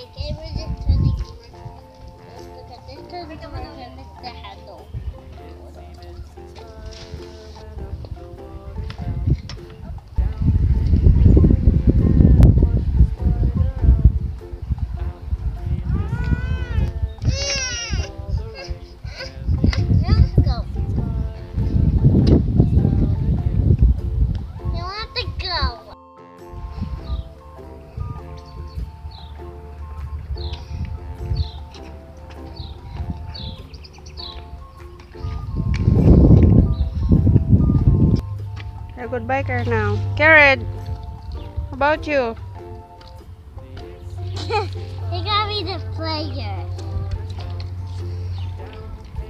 Like every turning I click, look at this, because it's my friend, the Handle. Goodbye biker now. Karen, how about you? he got me the player.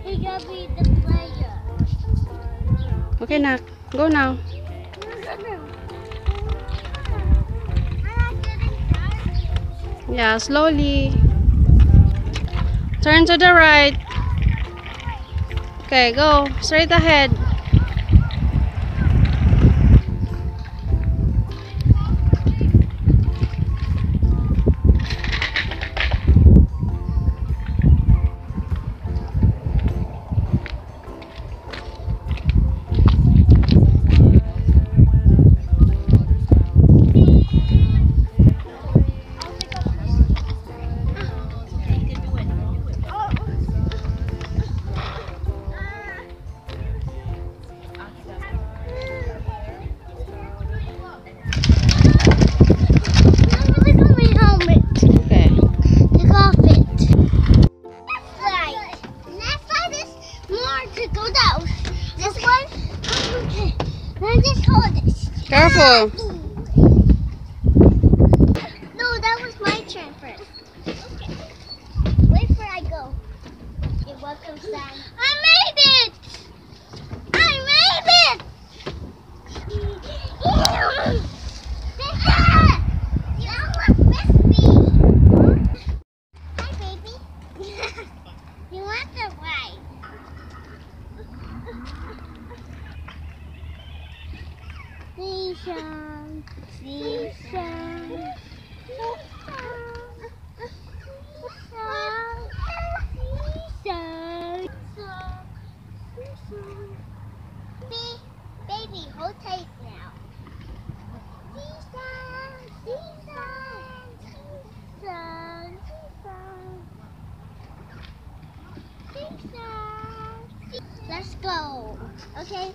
He got me the player. Okay, nak. Go now. Yeah, slowly. Turn to the right. Okay, go. Straight ahead. Careful. No, that was my turn first. Okay. Wait for I go. You're welcome, Sam. I made it! I made it! Sister! You almost missed me! Hi, baby. you want the ride? Seashell, seashell. Baby, hold tight now. Let's go. Okay.